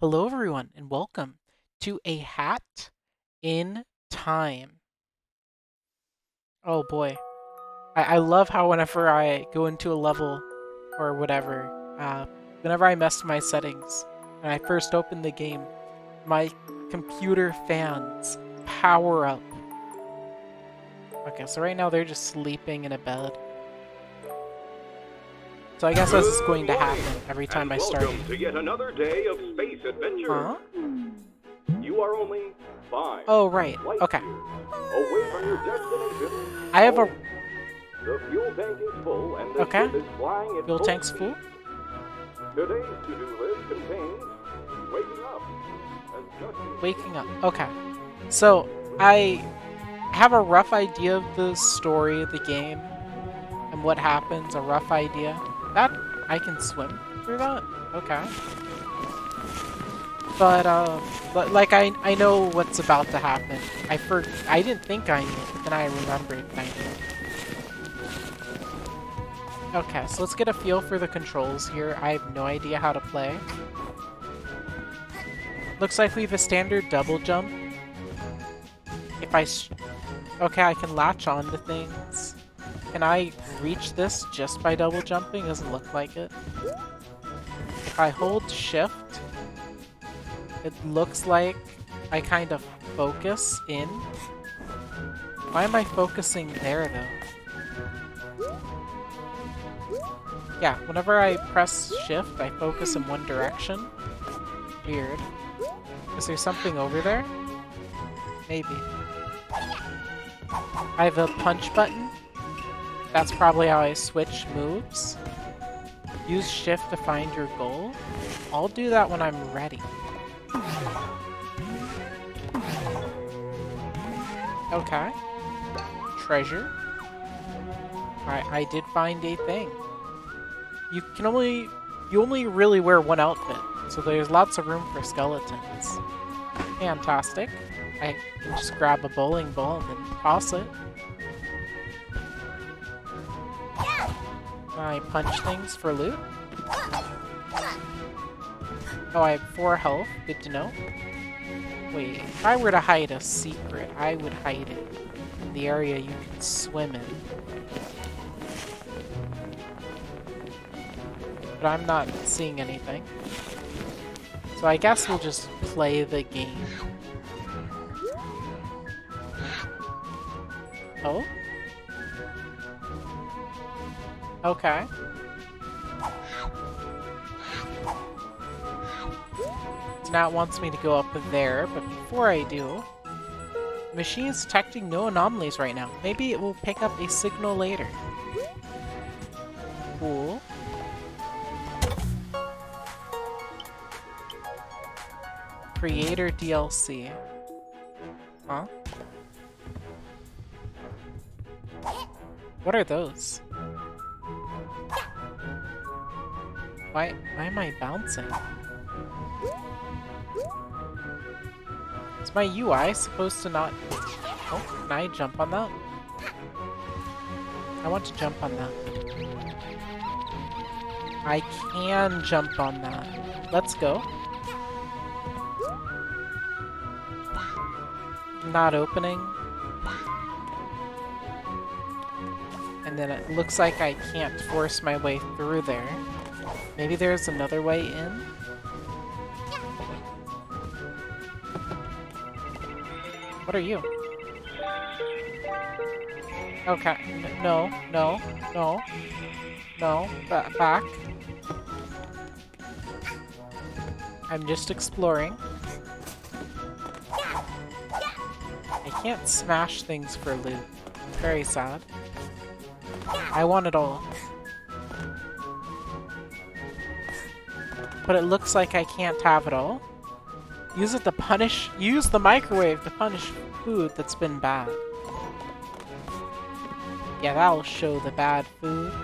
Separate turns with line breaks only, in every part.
Hello, everyone, and welcome to A Hat in Time. Oh boy. I, I love how whenever I go into a level or whatever, uh, whenever I mess my settings, when I first open the game, my computer fans power up. Okay, so right now they're just sleeping in a bed. So I guess this is going to happen every time I start.
Welcome to yet another day of space adventure.
Huh?
You are only five.
Oh, right. Okay.
away from your destination.
I have a.
Oh, the fuel tank is full, and the
Okay.
ship is flying at
fuel tank's full.
Today's to-do list contains waking up,
Waking up. Okay. So, I have a rough idea of the story of the game and what happens, a rough idea. That, I can swim through that? Okay. But, um, but like, I, I know what's about to happen. I for, I didn't think I knew, but then I remembered I knew. Okay, so let's get a feel for the controls here. I have no idea how to play. Looks like we have a standard double jump. If I... Okay, I can latch on to things. Can I reach this just by double jumping? Doesn't look like it. If I hold shift, it looks like I kind of focus in. Why am I focusing there, though? Yeah, whenever I press shift, I focus in one direction. Weird. Is there something over there? Maybe. I have a punch button. That's probably how I switch moves. Use shift to find your goal. I'll do that when I'm ready. Okay. Treasure. I I did find a thing. You can only you only really wear one outfit, so there's lots of room for skeletons. Fantastic. I can just grab a bowling ball and then toss it. I punch things for loot? Oh, I have four health. Good to know. Wait, if I were to hide a secret, I would hide it in the area you can swim in. But I'm not seeing anything. So I guess we'll just play the game. Oh? Okay. Now wants me to go up there, but before I do, the machine is detecting no anomalies right now. Maybe it will pick up a signal later. Cool. Creator DLC. Huh? What are those? Why, why am I bouncing? Is my UI supposed to not... Oh, can I jump on that? I want to jump on that. I can jump on that. Let's go. Not opening. And then it looks like I can't force my way through there. Maybe there's another way in? What are you? Okay, no, no, no, no, ba back. I'm just exploring. I can't smash things for loot. Very sad. I want it all. But it looks like I can't have it all. Use it to punish- use the microwave to punish food that's been bad. Yeah, that'll show the bad food.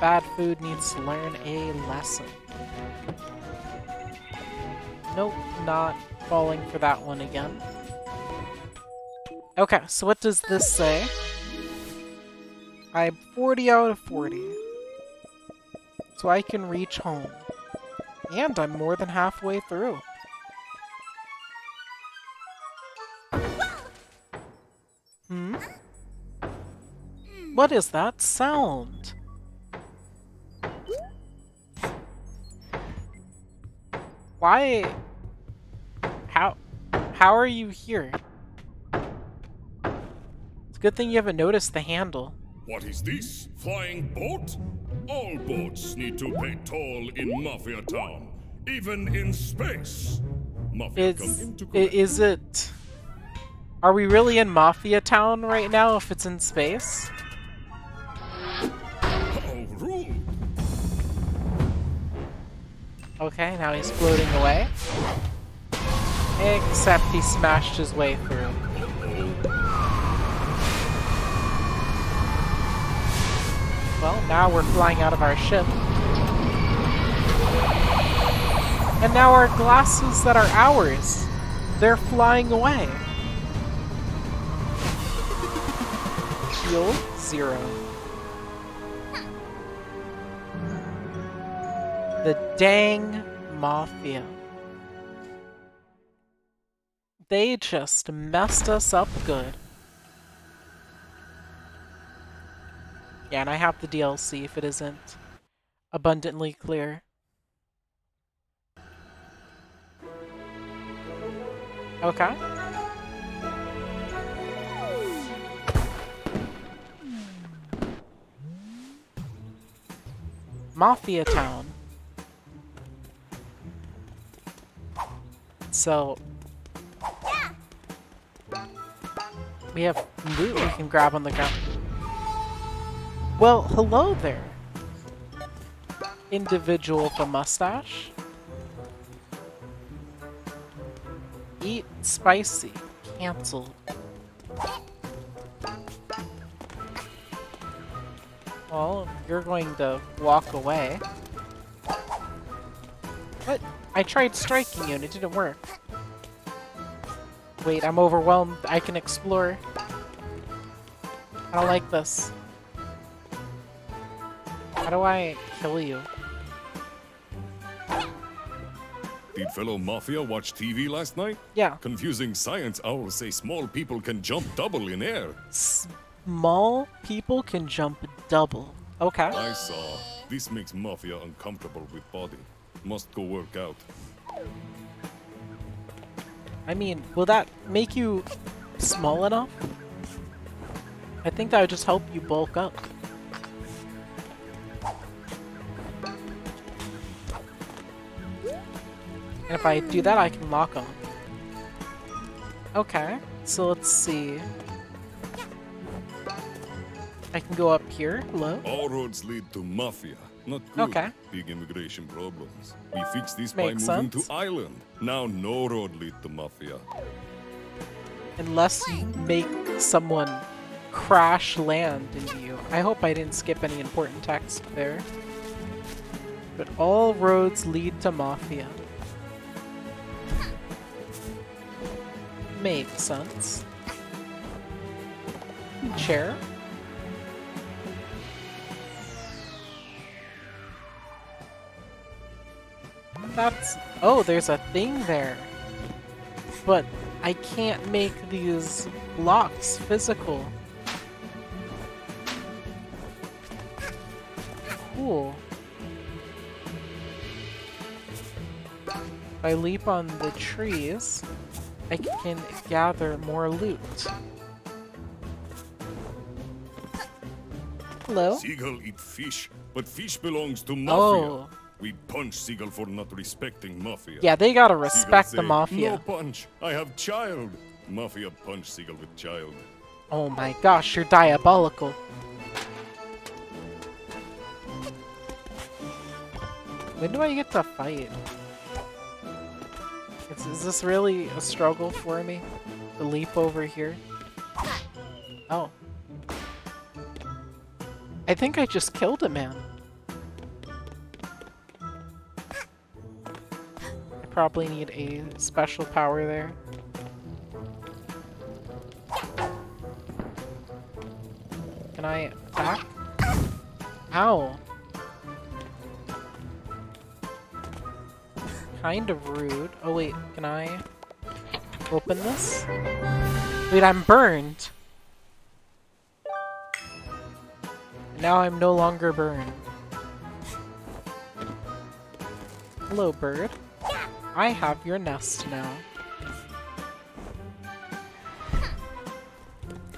Bad food needs to learn a lesson. Nope, not falling for that one again. Okay, so what does this say? I'm 40 out of 40. So I can reach home. And I'm more than halfway through. Hmm? What is that sound? Why? How? How are you here? It's a good thing you haven't noticed the handle.
What is this? Flying boat? All boats need to pay toll in Mafia Town, even in space. Mafia come
Is
into
i- is it? Are we really in Mafia Town right now? If it's in space? Okay, now he's floating away. Except he smashed his way through. Well, now we're flying out of our ship. And now our glasses that are ours, they're flying away. Fuel zero. The dang Mafia. They just messed us up good. Yeah, and I have the DLC if it isn't abundantly clear. Okay. Mafia Town. So we have loot we can grab on the ground. Well, hello there. Individual with a mustache. Eat spicy. Cancelled. Well, you're going to walk away. What? I tried striking you and it didn't work. Wait, I'm overwhelmed. I can explore. I don't like this. How do I kill you?
Did fellow Mafia watch TV last night?
Yeah.
Confusing science owls say small people can jump double in air.
Small people can jump double. Okay.
I saw. This makes Mafia uncomfortable with body. Must go work out.
I mean, will that make you small enough? I think that would just help you bulk up. And if I do that, I can lock on. Okay, so let's see. I can go up here. Hello?
All roads lead to Mafia. Not good.
Okay.
Big immigration problems. We fixed this
Makes
by moving
sense.
to island. Now no road lead to Mafia.
Unless you make someone crash land into you. I hope I didn't skip any important text there. But all roads lead to Mafia. Makes sense. Chair? That's... Oh, there's a thing there. But I can't make these blocks physical. Cool. If I leap on the trees, I can gather more loot. Hello?
Seagull eat fish, but fish belongs to Mafia.
Oh.
We punch Seagull for not respecting Mafia.
Yeah, they gotta
Seagull
respect the
say,
Mafia.
No punch. I have child. Mafia punch Seagull with child.
Oh my gosh, you're diabolical. When do I get to fight? Is, is this really a struggle for me? The leap over here? Oh. I think I just killed a man. I probably need a special power there. Can I attack? Ow. Kind of rude. Oh wait, can I open this? Wait, I'm burned. Now I'm no longer burned. Hello, bird. I have your nest now.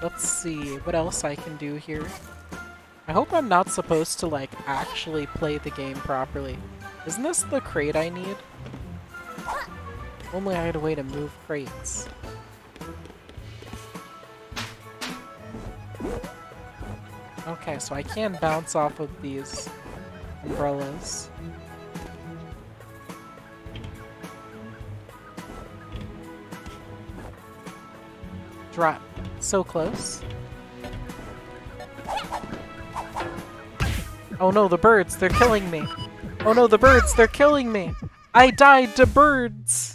Let's see what else I can do here. I hope I'm not supposed to, like, actually play the game properly. Isn't this the crate I need? Only I had a way to move crates. Okay, so I can bounce off of these umbrellas. Drop. So close. Oh no, the birds, they're killing me. Oh no, the birds, they're killing me. I died to birds.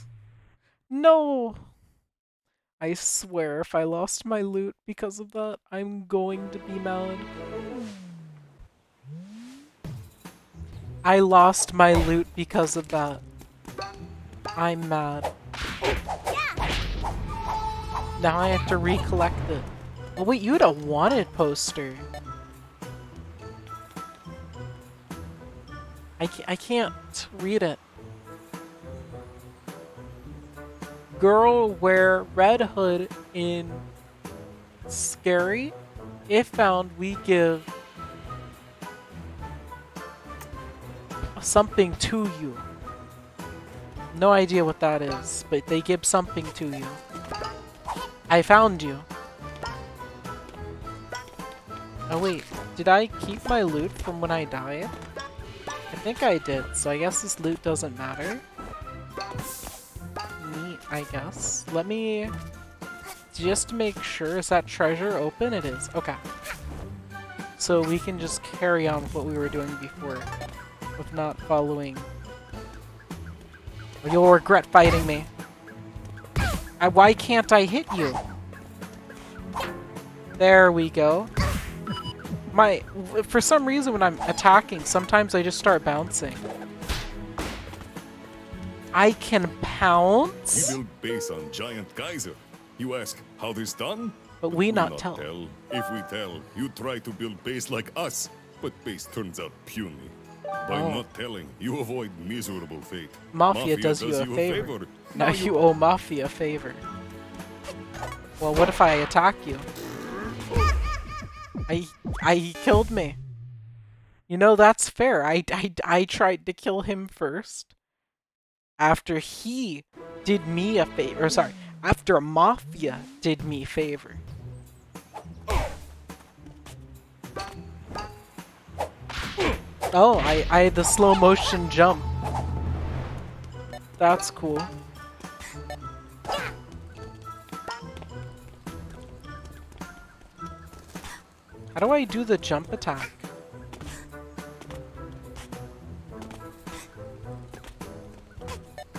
No. I swear, if I lost my loot because of that, I'm going to be mad. I lost my loot because of that. I'm mad. Now I have to recollect it. Oh wait, you had a wanted poster. I, ca I can't read it. Girl wear red hood in scary. If found, we give something to you. No idea what that is, but they give something to you. I found you. Oh wait, did I keep my loot from when I died? I think I did, so I guess this loot doesn't matter. I guess. Let me... Just make sure, is that treasure open? It is. Okay. So we can just carry on with what we were doing before. With not following. You'll regret fighting me. I, why can't I hit you? There we go. My, for some reason when I'm attacking, sometimes I just start bouncing. I can pounce?
We build base on giant geyser. You ask, how this done?
But we
We
not tell. tell.
If we tell, you try to build base like us, but base turns out puny. By
Oh.
not telling, you avoid miserable fate.
Mafia, does, you a favor. Now you owe Mafia a favor. Well, what if I attack you? I, I, he killed me. You know, that's fair. I, I, I tried to kill him first. After he did me a favor. Sorry. After Mafia did me favor. Oh, I, I had the slow motion jump. That's cool. How do I do the jump attack?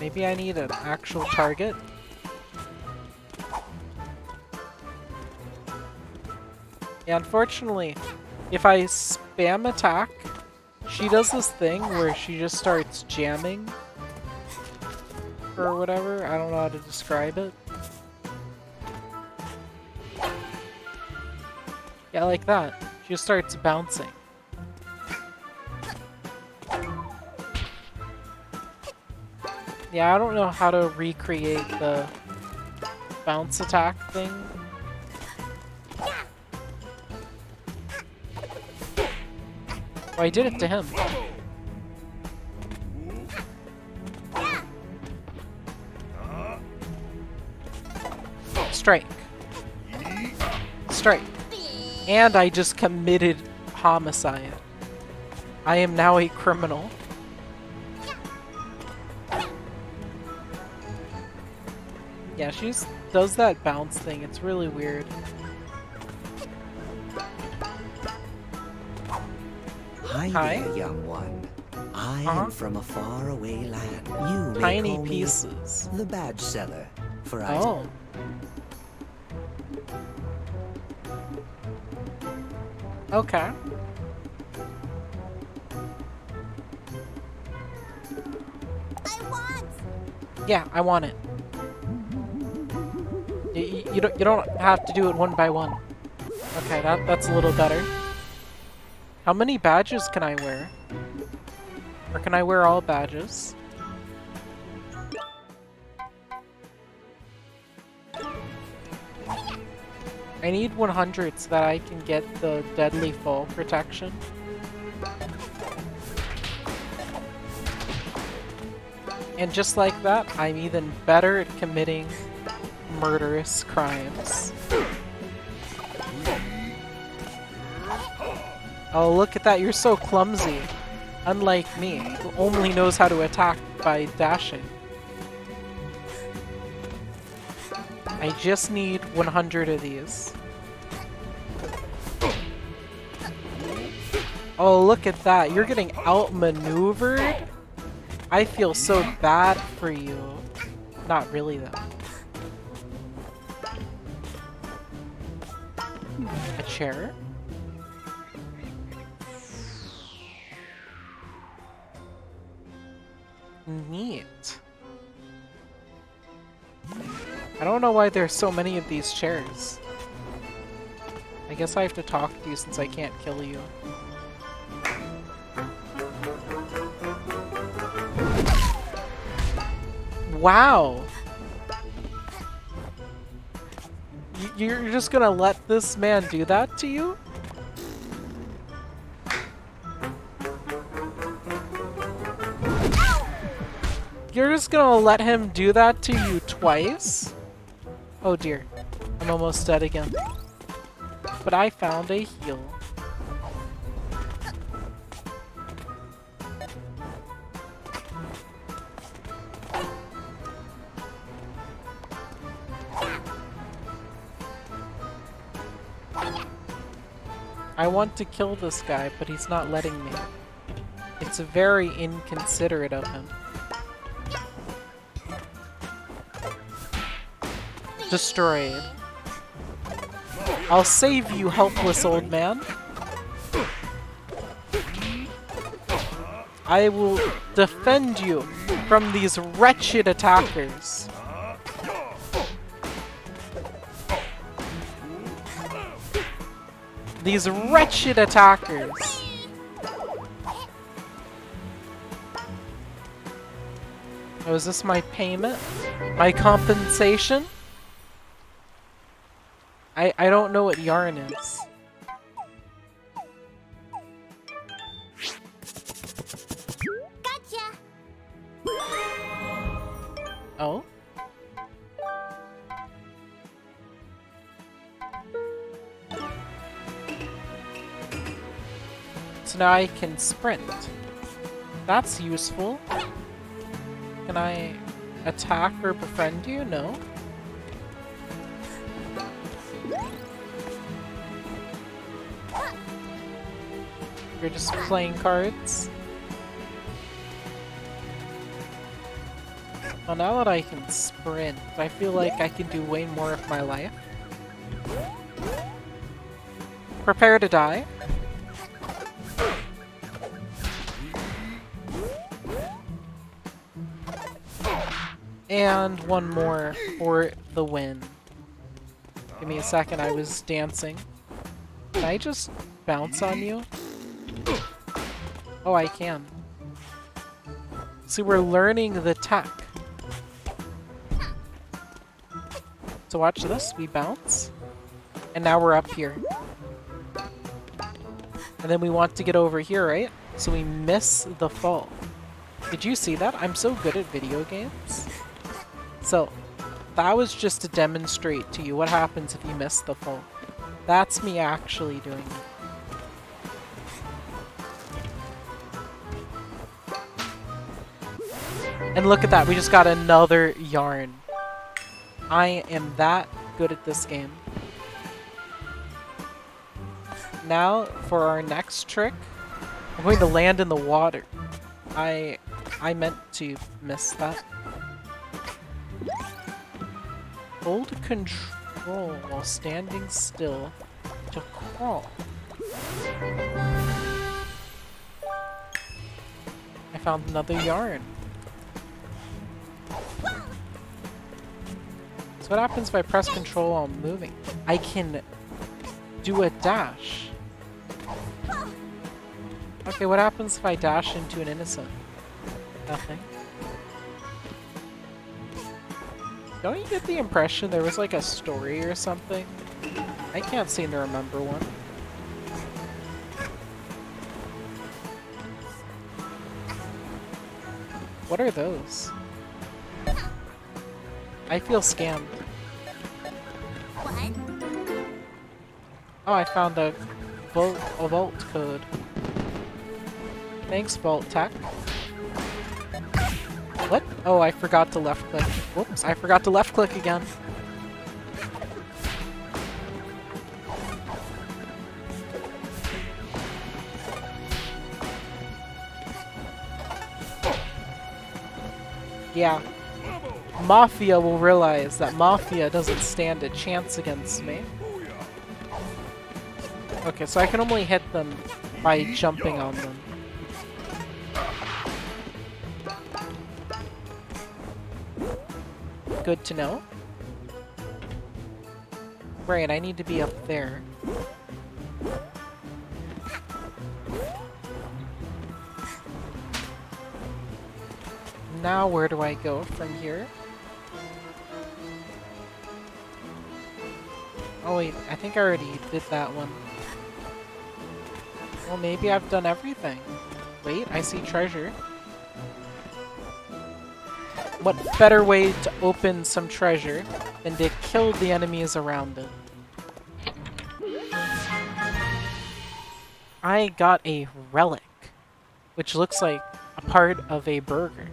Maybe I need an actual target? Yeah, unfortunately, if I spam attack, she does this thing where she just starts jamming or whatever. I don't know how to describe it. Yeah, like that. She just starts bouncing. Yeah, I don't know how to recreate the bounce attack thing. Oh, I did it to him. Strike. Strike. And I just committed homicide. I am now a criminal. Yeah, she just does that bounce thing. It's really weird.
Hi,
Hi.
there, young one. I
Uh-huh.
am from a faraway land. You may
Tiny
call me
pieces.
the badge seller, for I
Oh. Okay.
I want
Yeah, I want it. You, don't, you don't have to do it one by one. Okay, that, that's a little better. How many badges can I wear? Or can I wear all badges? I need 100 so that I can get the deadly fall protection. And just like that, I'm even better at committing murderous crimes. Oh, look at that, you're so clumsy. Unlike me, who only knows how to attack by dashing. I just need 100 of these. Oh, look at that. You're getting outmaneuvered? I feel so bad for you. Not really, though. A chair? Neat. I don't know why there's so many of these chairs. I guess I have to talk to you since I can't kill you. Wow! You're just gonna let this man do that to you? You're just gonna let him do that to you twice? Oh dear. I'm almost dead again. But I found a heal. I want to kill this guy, but he's not letting me. It's very inconsiderate of him. Destroyed. I'll save you, helpless old man. I will defend you from these wretched attackers. These wretched attackers. Oh, is this my payment? My compensation? I, I don't know what yarn is.
Gotcha.
Oh? So now I can sprint. That's useful. Can I attack or befriend you? No. You're just playing cards. Well, now that I can sprint, I feel like I can do way more of my life. Prepare to die. And one more for the win. Give me a second, I was dancing. Can I just bounce on you? Oh, I can. See, we're learning the tech. So watch this, we bounce. And now we're up here. And then we want to get over here, right? So we miss the fall. Did you see that? I'm so good at video games. So, that was just to demonstrate to you what happens if you miss the fall. That's me actually doing it. And look at that, we just got another yarn. I am that good at this game. Now, for our next trick, I'm going to land in the water. I I meant to miss that. Hold control while standing still to crawl. I found another yarn. So what happens if I press control while moving? I can do a dash. Okay, what happens if I dash into an innocent? Nothing. Don't you get the impression there was like a story or something? I can't seem to remember one. What are those? I feel scammed. Oh, I found a vault, a vault code. Thanks, Vault-Tec. What? Oh, I forgot to left click. Whoops, I forgot to left click again. Yeah. Mafia will realize that Mafia doesn't stand a chance against me. Okay, so I can only hit them by jumping on them. Good to know. Right, I need to be up there. Now where do I go from here? Oh wait, I think I already did that one. Well, maybe I've done everything. Wait, I see treasure. What better way to open some treasure than to kill the enemies around it? I got a relic, which looks like a part of a burger.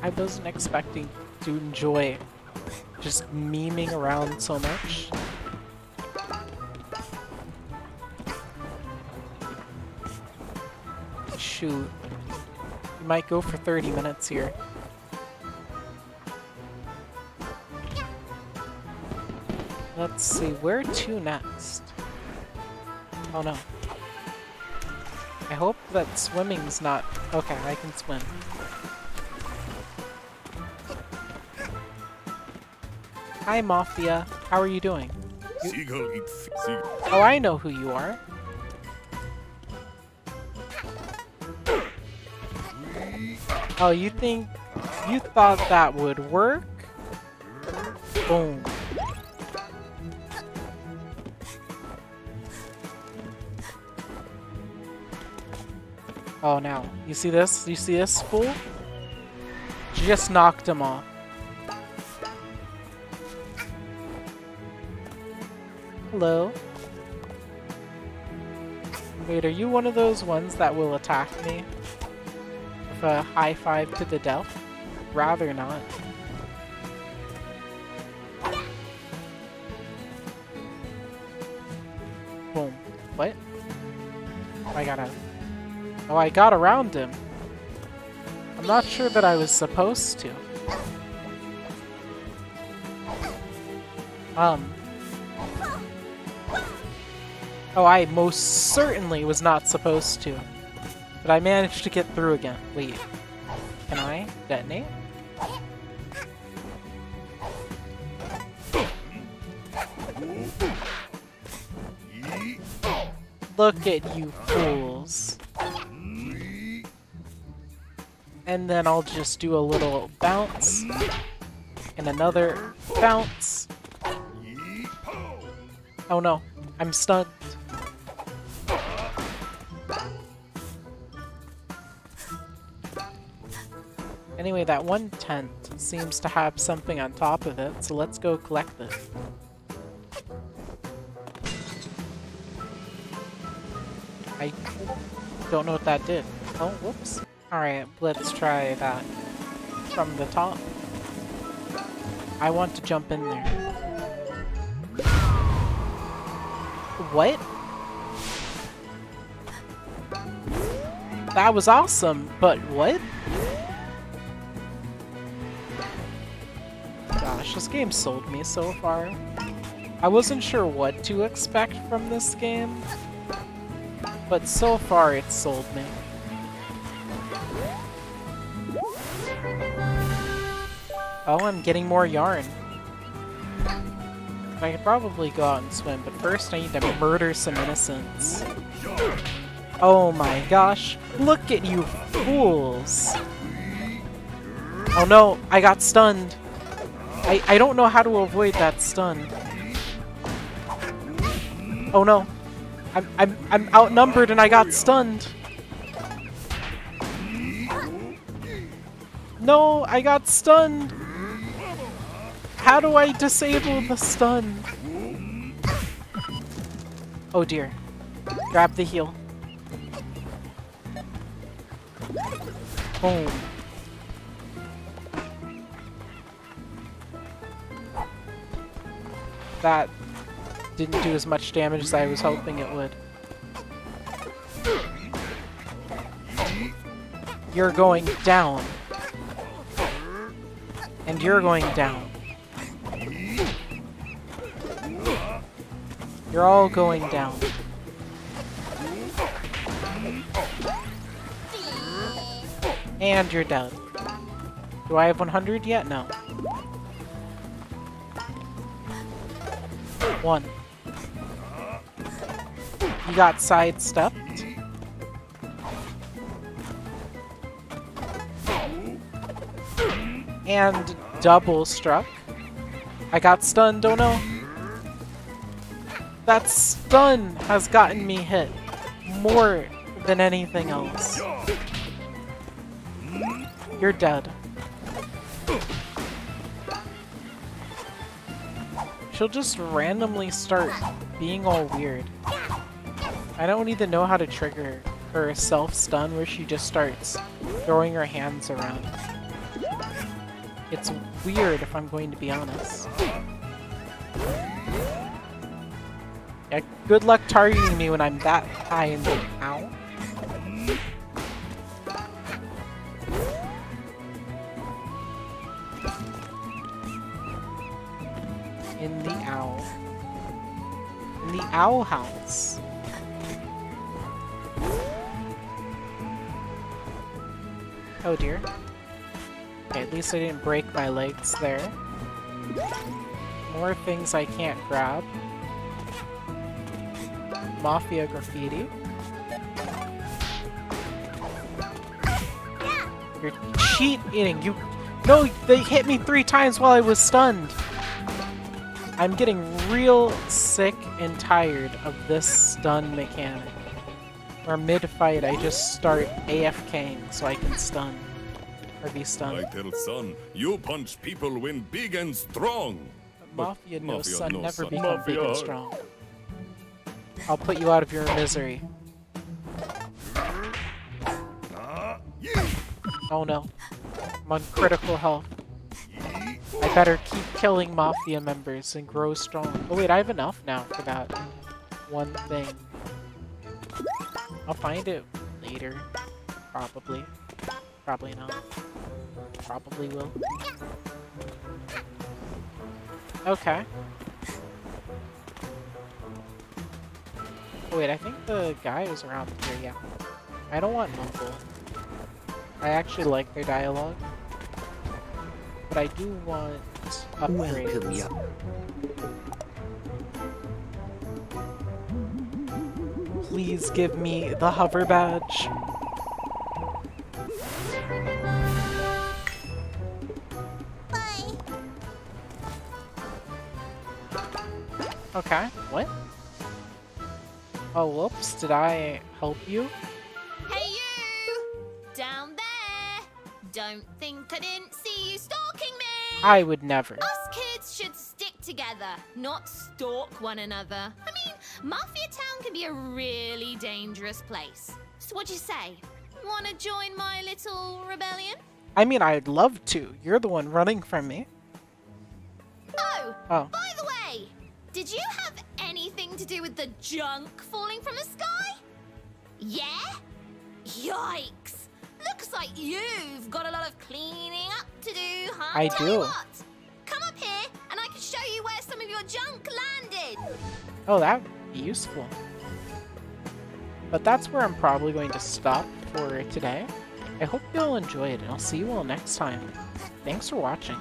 I wasn't expecting to enjoy just memeing around so much. Shoot. We might go for 30 minutes here. Let's see, where to next? Oh no. I hope that swimming's not... Okay, I can swim. Hi, Mafia. How are you doing?
Seagull.
Oh, I know who you are. Oh, you think... You thought that would work? Boom. Oh, now. You see this? You see this fool? Just knocked him off. Hello. Wait, are you one of those ones that will attack me? A high five to the death? Rather not. Boom. What? I gotta... Oh, I got around him. I'm not sure that I was supposed to. Um... Oh, I most certainly was not supposed to. But I managed to get through again. Wait. Can I detonate? Look at you fools. And then I'll just do a little bounce. And another bounce. Oh no, I'm stunned. Anyway, that one tent seems to have something on top of it, so let's go collect it. I don't know what that did. Oh, whoops. Alright, let's try that from the top. I want to jump in there. What? That was awesome, but what? Game sold me so far. I wasn't sure what to expect from this game. But so far, it's sold me. Oh, I'm getting more yarn. I could probably go out and swim, but first I need to murder some innocents. Oh my gosh, look at you fools! Oh no, I got stunned. I, I don't know how to avoid that stun. Oh no. I'm, I'm, I'm outnumbered and I got stunned. No, I got stunned. How do I disable the stun? Oh dear. Grab the heal. Boom. That didn't do as much damage as I was hoping it would. You're going down. And you're going down. You're all going down. And you're dead. Do I have 100 yet? No. One. You got sidestepped. And double struck. I got stunned, oh don't know. That stun has gotten me hit more than anything else. You're dead. She'll just randomly start being all weird. I don't even know how to trigger her self-stun where she just starts throwing her hands around. It's weird if I'm going to be honest. Yeah, good luck targeting me when I'm that high in the- ow. In the owl. In the owl house. Oh dear. Okay, at least I didn't break my legs there. More things I can't grab. Mafia graffiti. You're cheat eating. You No, they hit me three times while I was stunned. I'm getting real sick and tired of this stun mechanic. Or mid-fight I just start AFKing so I can stun. Or be stunned.
I tell son, you punch people when big and strong. But
Mafia no
Mafia
son
no
never
son.
become big and strong. I'll put you out of your misery. Ah, oh no. I'm on critical health. I better keep killing Mafia members and grow strong. Oh wait, I have enough now for that one thing. I'll find it later. Probably. Probably not. Probably will. Okay. Oh, Wait, I think the guy was around here, yeah. I don't want Mumble. I actually like their dialogue. But I do want upgrades.
Welcome, young.
Please give me the hover badge. Bye. Okay, what? Oh, whoops, did I help you?
Hey you! Down there! Don't think I didn't
I would never.
Us kids should stick together, not stalk one another. I mean, Mafia Town can be a really dangerous place. So what'd you say? Wanna join my little rebellion?
I mean, I'd love to. You're the one running from me.
Oh,
Oh.
by the way, did you have anything to do with the junk falling from the sky? Yeah? Yikes! Looks like you've got a lot of cleaning up to do, huh?
I
Tell
do.
what, come up here and I can show you where some of your junk landed.
Oh, that would be useful. But that's where I'm probably going to stop for today. I hope you all enjoyed, and I'll see you all next time. Thanks for watching.